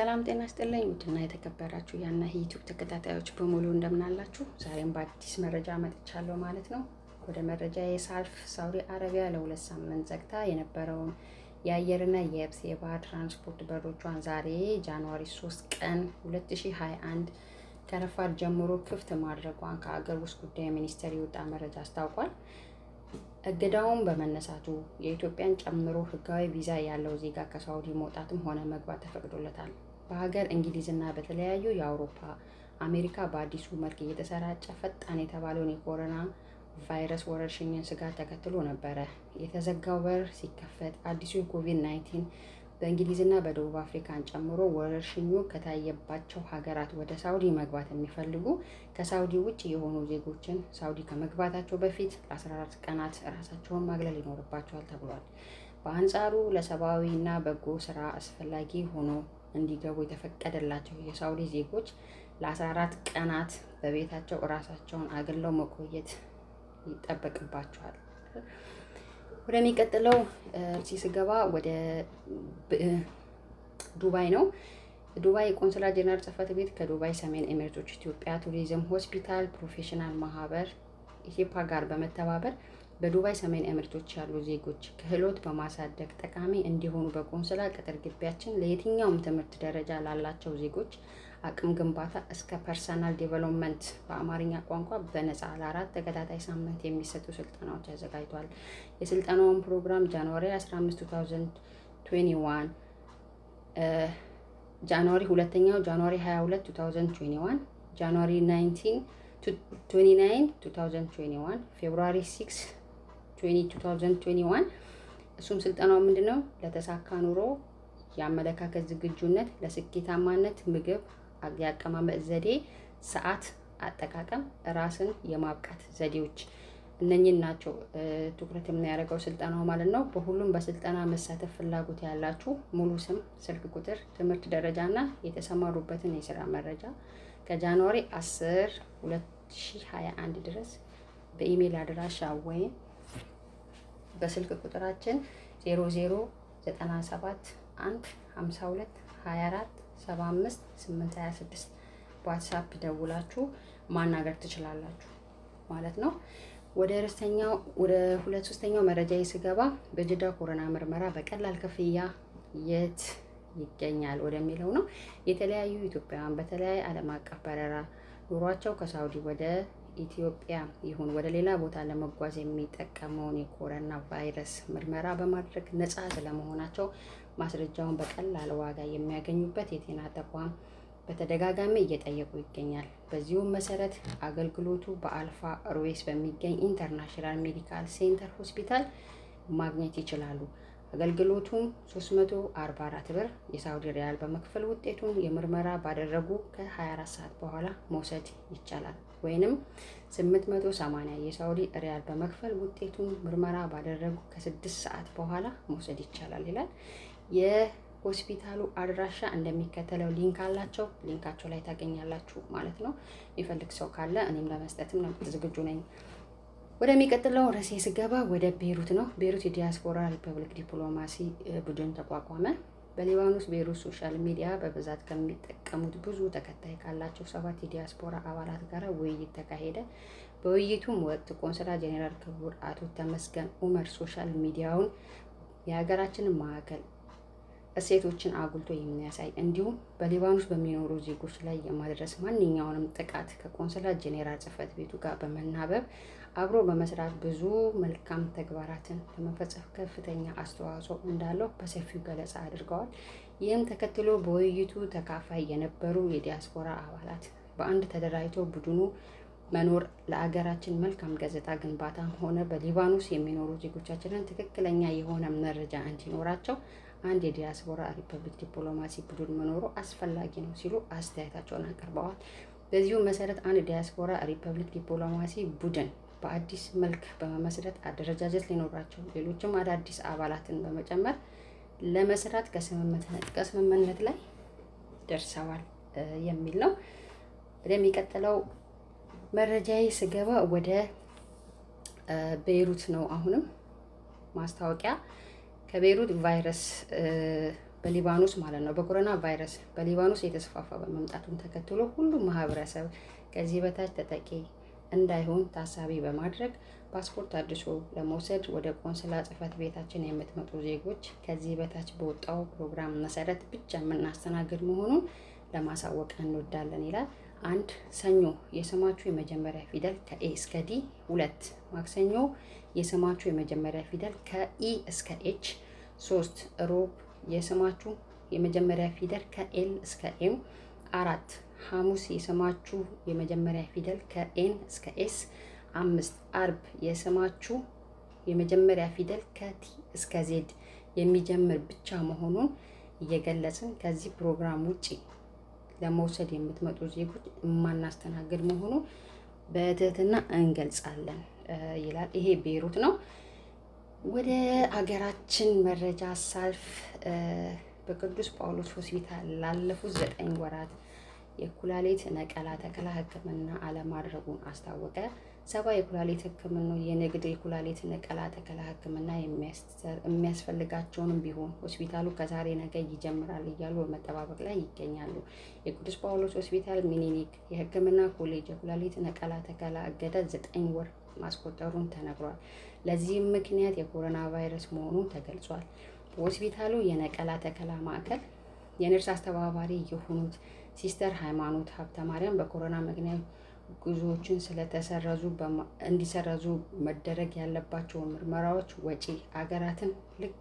ሰላም ጤና ይስጥልኝ። ውድና የተከበራችሁ ያና ዩቲዩብ ተከታታዮች በሙሉ እንደምናላችሁ፣ ዛሬም በአዲስ መረጃ መጥቻለሁ ማለት ነው። ወደ መረጃ የሳልፍ ሳውዲ አረቢያ ለሁለት ሳምንት ዘግታ የነበረውን የአየርና የየብስ የባህር ትራንስፖርት በሮቿን ዛሬ ጃንዋሪ 3 ቀን 2021 ከረፋድ ጀምሮ ክፍት ማድረጓን ከአገር ውስጥ ጉዳይ ሚኒስቴር የወጣ መረጃ አስታውቋል። እገዳውን በመነሳቱ የኢትዮጵያን ጨምሮ ሕጋዊ ቪዛ ያለው ዜጋ ከሳውዲ መውጣትም ሆነ መግባት ተፈቅዶለታል። በሀገር እንግሊዝና በተለያዩ የአውሮፓ አሜሪካ በአዲሱ መልክ እየተሰራጨ ፈጣን የተባለውን የኮሮና ቫይረስ ወረርሽኝን ስጋት ተከትሎ ነበረ የተዘጋው በር ሲከፈት አዲሱ የኮቪድ 19 በእንግሊዝና በደቡብ አፍሪካን ጨምሮ ወረርሽኙ ከታየባቸው ሀገራት ወደ ሳውዲ መግባት የሚፈልጉ ከሳውዲ ውጭ የሆኑ ዜጎችን ሳውዲ ከመግባታቸው በፊት ለ14 ቀናት ራሳቸውን ማግለል ይኖርባቸዋል ተብሏል። በአንጻሩ ለሰብአዊ እና በጎ ስራ አስፈላጊ ሆኖ እንዲገቡ የተፈቀደላቸው የሳውዲ ዜጎች ለ14 ቀናት በቤታቸው ራሳቸውን አግለው መቆየት ይጠበቅባቸዋል። ወደሚቀጥለው ስገባ ወደ ዱባይ ነው። ዱባይ የቆንስላ ጄኔራል ጽሕፈት ቤት ከዱባይ ሰሜን ኤሚሬቶች ኢትዮጵያ ቱሪዝም ሆስፒታል professional ማህበር ኢትዮጵያ ጋር በመተባበር በዱባይ ሰሜን ኤሚሬቶች ያሉ ዜጎች ክህሎት በማሳደግ ጠቃሚ እንዲሆኑ በቆንስላ ቅጥር ግቢያችን ለየትኛውም ትምህርት ደረጃ ላላቸው ዜጎች አቅም ግንባታ እስከ personal development በአማርኛ ቋንቋ በነፃ ለአራት ተከታታይ ሳምንት የሚሰጡ ስልጠናዎች አዘጋጅቷል። የስልጠናውን ፕሮግራም January 15 2021 January ሁለተኛው January 22 2021 ጃንዋሪ 19 29 2021 ፌብሩዋሪ 6 2021 እሱም ስልጠናው ምንድን ነው? ለተሳካ ኑሮ የአመለካከት ዝግጁነት፣ ለስኬታማነት ምግብ የአቀማመጥ ዘዴ፣ ሰዓት አጠቃቀም፣ ራስን የማብቃት ዘዴዎች እነኝን ናቸው ትኩረት የሚያደርገው ስልጠናው ማለት ነው። በሁሉም በስልጠና መሳተፍ ፍላጎት ያላችሁ ሙሉ ስም፣ ስልክ ቁጥር፣ ትምህርት ደረጃ እና የተሰማሩበትን የስራ መረጃ ከጃንዋሪ 10 2021 ድረስ በኢሜይል አድራሻ ወይም በስልክ ቁጥራችን 0097 1 52 24 75 826 በዋትሳፕ ደውላችሁ ማናገር ትችላላችሁ ማለት ነው። ወደ ርስተኛው ወደ ሁለት ሶስተኛው መረጃ ስገባ በጅዳ ኮሮና ምርመራ በቀላል ክፍያ የት ይገኛል ወደሚለው ነው። የተለያዩ ኢትዮጵያውያን በተለያየ ዓለም አቀፍ በረራ ኑሯቸው ከሳውዲ ወደ ኢትዮጵያ ይሁን ወደ ሌላ ቦታ ለመጓዝ የሚጠቀመውን የኮሮና ቫይረስ ምርመራ በማድረግ ነፃ ስለመሆናቸው ማስረጃውን በቀላል ዋጋ የሚያገኙበት የጤና ተቋም በተደጋጋሚ እየጠየቁ ይገኛል። በዚሁም መሰረት አገልግሎቱ በአልፋ ሮዌስ በሚገኝ International Medical Center ሆስፒታል ማግኘት ይችላሉ። አገልግሎቱም 344 ብር የሳውዲ ሪያል በመክፈል ውጤቱን የምርመራ ባደረጉ ከ24 ሰዓት በኋላ መውሰድ ይቻላል። ወይንም 880 የሳውዲ ሪያል በመክፈል ውጤቱን ምርመራ ባደረጉ ከ6 ሰዓት በኋላ መውሰድ ይቻላል ይላል። የሆስፒታሉ አድራሻ እንደሚከተለው link አላቸው። link አቸው ላይ ታገኛላችሁ ማለት ነው። የሚፈልግ ሰው ካለ እኔም ለመስጠትም ዝግጁ ነኝ። ወደሚቀጥለው ርዕሴ ስገባ ወደ ቤሩት ነው። ቤሩት የዲያስፖራ public diplomacy ቡድን ተቋቋመ። በሊባኖስ ቤሩት social media በብዛት ከሚጠቀሙት ብዙ ተከታይ ካላቸው ሰባት የዲያስፖራ አባላት ጋር ውይይት ተካሄደ። በውይይቱም ወቅት ቆንስላ ጄኔራል ክቡር አቶ ተመስገን ኡመር social media ውን የሀገራችንን ማዕከል እሴቶችን አጉልቶ የሚያሳይ እንዲሁም በሊባኖስ በሚኖሩ ዜጎች ላይ የሚደርስ ማንኛውንም ጥቃት ከቆንስላ ጄኔራል ጽሕፈት ቤቱ ጋር በመናበብ አብሮ በመስራት ብዙ መልካም ተግባራትን ለመፈጸም ከፍተኛ አስተዋጽኦ እንዳለው በሰፊው ገለጻ አድርገዋል። ይህም ተከትሎ በውይይቱ ተካፋይ የነበሩ የዲያስፖራ አባላት በአንድ ተደራጅቶ ቡድኑ መኖር ለአገራችን መልካም ገጽታ ግንባታም ሆነ በሊባኖስ የሚኖሩ ዜጎቻችንን ትክክለኛ የሆነ መረጃ እንዲኖራቸው አንድ የዲያስፖራ ሪፐብሊክ ዲፕሎማሲ ቡድን መኖሩ አስፈላጊ ነው ሲሉ አስተያየታቸውን አቅርበዋል። በዚሁ መሰረት አንድ ዲያስፖራ ሪፐብሊክ ዲፕሎማሲ ቡድን በአዲስ መልክ በመመስረት አደረጃጀት ሊኖራቸው ሌሎችም አዳዲስ አባላትን በመጨመር ለመስራት ከስምምነት ላይ ደርሰዋል የሚል ነው። ወደሚቀጥለው መረጃዬ ስገባ ወደ ቤይሩት ነው። አሁንም ማስታወቂያ ከቤይሩት ቫይረስ በሊባኖስ ማለት ነው በኮሮና ቫይረስ በሊባኖስ የተስፋፋ በመምጣቱን ተከትሎ ሁሉም ማህበረሰብ ከዚህ በታች ተጠቂ እንዳይሆን ታሳቢ በማድረግ ፓስፖርት አድሶ ለመውሰድ ወደ ቆንስላ ጽሕፈት ቤታችን የምትመጡ ዜጎች ከዚህ በታች በወጣው ፕሮግራም መሰረት ብቻ የምናስተናግድ መሆኑን ለማሳወቅ እንወዳለን ይላል። አንድ ሰኞ የስማችሁ የመጀመሪያ ፊደል ከ A እስከ D። ሁለት ማክሰኞ የስማችሁ የመጀመሪያ ፊደል ከ E እስከ H። ሶስት ሮብ የስማችሁ የመጀመሪያ ፊደል ከ L እስከ M። አራት ሐሙስ የስማችሁ የመጀመሪያ ፊደል ከ N እስከ S። አምስት አርብ የስማችሁ የመጀመሪያ ፊደል ከ T እስከ Z የሚጀምር ብቻ መሆኑን እየገለጽን ከዚህ ፕሮግራም ውጪ ለመውሰድ የምትመጡ ዜጎች የማናስተናግድ መሆኑን በትህትና እንገልጻለን ይላል። ይሄ ቤይሩት ነው። ወደ አገራችን መረጃ ሳልፍ በቅዱስ ጳውሎስ ሆስፒታል ላለፉት ዘጠኝ ወራት የኩላሊት ነቀላ ተከላ ሕክምና አለማድረጉን አስታወቀ። ሰባ የኩላሊት ሕክምና የንግድ የኩላሊት ነቀላ ተከላ ሕክምና የሚያስፈልጋቸውንም ቢሆን ሆስፒታሉ ከዛሬ ነገ ይጀምራል እያሉ በመጠባበቅ ላይ ይገኛሉ። የቅዱስ ጳውሎስ ሆስፒታል ሚሊኒየም የሕክምና ኮሌጅ የኩላሊት ነቀላ ተከላ እገዳ ዘጠኝ ወር ማስቆጠሩን ተነግሯል። ለዚህም ምክንያት የኮሮና ቫይረስ መሆኑን ተገልጿል። በሆስፒታሉ የነቀላ ተከላ ማዕከል የነርስ አስተባባሪ የሆኑት ሲስተር ሃይማኖት ሀብተ ማርያም በኮሮና ምክንያት ጉዞዎችን ስለተሰረዙ እንዲሰረዙ መደረግ ያለባቸው ምርመራዎች ውጪ አገራትን ልኮ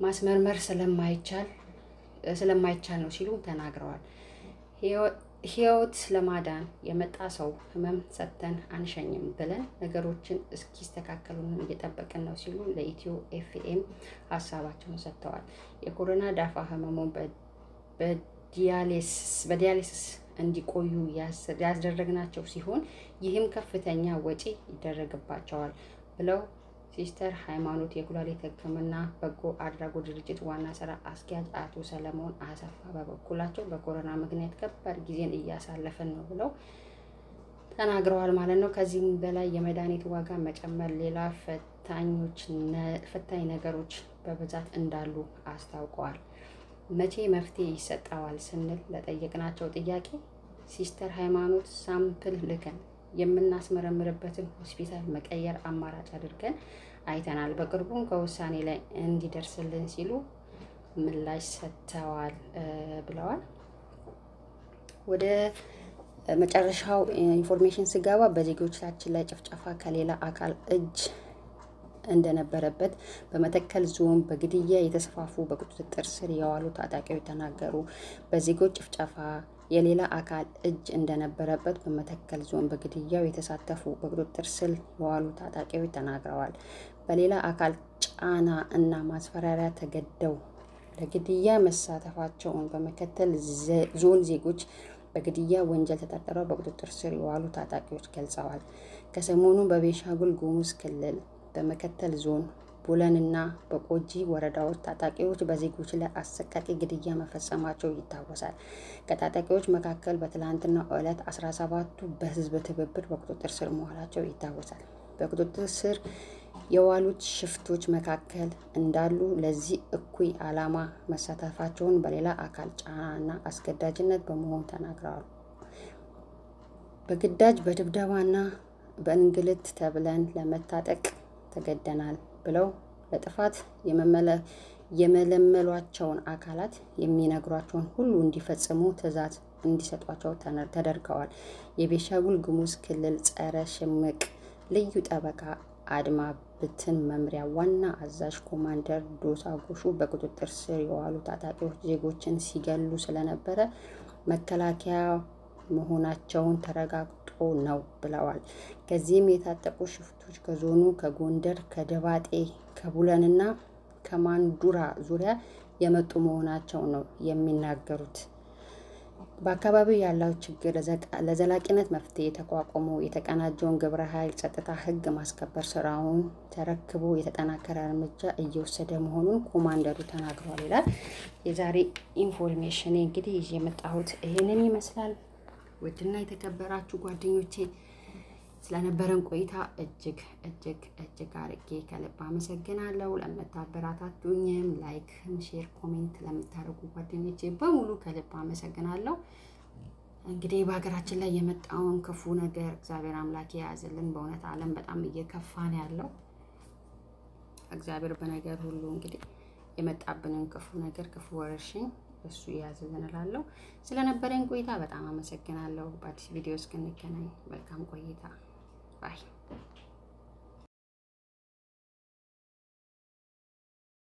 ማስመርመር ስለማይቻል ስለማይቻል ነው ሲሉ ተናግረዋል። ሕይወት ለማዳን የመጣ ሰው ህመም ሰጥተን አንሸኝም ብለን ነገሮችን እስኪስተካከሉን እየጠበቅን ነው ሲሉ ለኢትዮ ኤፍኤም ሀሳባቸውን ሰጥተዋል። የኮሮና ዳፋ ህመሙን በዲያሊሲስ እንዲቆዩ ያስደረግናቸው ሲሆን ይህም ከፍተኛ ወጪ ይደረግባቸዋል ብለው ሲስተር ሃይማኖት የኩላሊት ሕክምና በጎ አድራጎት ድርጅት ዋና ስራ አስኪያጅ አቶ ሰለሞን አሰፋ በበኩላቸው በኮሮና ምክንያት ከባድ ጊዜን እያሳለፍን ነው ብለው ተናግረዋል ማለት ነው። ከዚህም በላይ የመድኃኒት ዋጋ መጨመር፣ ሌላ ፈታኝ ነገሮች በብዛት እንዳሉ አስታውቀዋል። መቼ መፍትሄ ይሰጠዋል ስንል ለጠየቅናቸው ጥያቄ ሲስተር ሃይማኖት sample ልከን የምናስመረምርበትን ሆስፒታል መቀየር አማራጭ አድርገን አይተናል። በቅርቡም ከውሳኔ ላይ እንዲደርስልን ሲሉ ምላሽ ሰጥተዋል ብለዋል። ወደ መጨረሻው information ስገባ በዜጎቻችን ላይ ጭፍጨፋ ከሌላ አካል እጅ እንደነበረበት በመተከል ዞን በግድያ የተሳተፉ በቁጥጥር ስር የዋሉ ታጣቂዎች ተናገሩ። በዜጎች ጭፍጨፋ የሌላ አካል እጅ እንደነበረበት በመተከል ዞን በግድያው የተሳተፉ በቁጥጥር ስር የዋሉ ታጣቂዎች ተናግረዋል። በሌላ አካል ጫና እና ማስፈራሪያ ተገደው ለግድያ መሳተፋቸውን በመከተል ዞን ዜጎች በግድያ ወንጀል ተጠርጥረው በቁጥጥር ስር የዋሉ ታጣቂዎች ገልጸዋል። ከሰሞኑ በቤንሻንጉል ጉሙዝ ክልል በመከተል ዞን ቡለንና በቆጂ ወረዳዎች ታጣቂዎች በዜጎች ላይ አሰቃቂ ግድያ መፈጸማቸው ይታወሳል። ከታጣቂዎች መካከል በትላንትናው ዕለት አስራ ሰባቱ በህዝብ ትብብር በቁጥጥር ስር መዋላቸው ይታወሳል። በቁጥጥር ስር የዋሉት ሽፍቶች መካከል እንዳሉ ለዚህ እኩይ ዓላማ መሳተፋቸውን በሌላ አካል ጫናና አስገዳጅነት በመሆን ተናግረዋል። በግዳጅ በድብደባና በእንግልት ተብለን ለመታጠቅ ተገደናል ብለው ለጥፋት የመለመሏቸውን አካላት የሚነግሯቸውን ሁሉ እንዲፈጽሙ ትዕዛዝ እንዲሰጧቸው ተደርገዋል። የቤንሻንጉል ጉሙዝ ክልል ጸረ ሽምቅ ልዩ ጠበቃ አድማ ብትን መምሪያ ዋና አዛዥ ኮማንደር ዶሳ ጎሹ በቁጥጥር ስር የዋሉ ታጣቂዎች ዜጎችን ሲገሉ ስለነበረ መከላከያ መሆናቸውን ተረጋግጦ ነው ብለዋል። ከዚህም የታጠቁ ሽፍቶች ከዞኑ ከጎንደር፣ ከደባጤ፣ ከቡለንና ከማንዱራ ዙሪያ የመጡ መሆናቸው ነው የሚናገሩት። በአካባቢው ያለው ችግር ለዘላቂነት መፍትሄ ተቋቁሞ የተቀናጀውን ግብረ ኃይል ጸጥታ ሕግ ማስከበር ስራውን ተረክቦ የተጠናከረ እርምጃ እየወሰደ መሆኑን ኮማንደሩ ተናግሯል ይላል። የዛሬ information እንግዲህ የመጣሁት ይህንን ይመስላል። ውድና የተከበራችሁ ጓደኞቼ ስለነበረን ቆይታ እጅግ እጅግ እጅግ አርጌ ከልብ አመሰግናለሁ። ለምታበራታቱኝም like፣ share፣ comment ለምታደርጉ ጓደኞቼ በሙሉ ከልብ አመሰግናለሁ። እንግዲህ በሀገራችን ላይ የመጣውን ክፉ ነገር እግዚአብሔር አምላክ የያዝልን። በእውነት ዓለም በጣም እየከፋ ነው ያለው። እግዚአብሔር በነገር ሁሉ እንግዲህ የመጣብንን ክፉ ነገር ክፉ ወረርሽኝ እሱ የያዝልን እላለሁ። ስለነበረኝ ቆይታ በጣም አመሰግናለሁ። በአዲስ ቪዲዮ እስክንገናኝ መልካም ቆይታ bye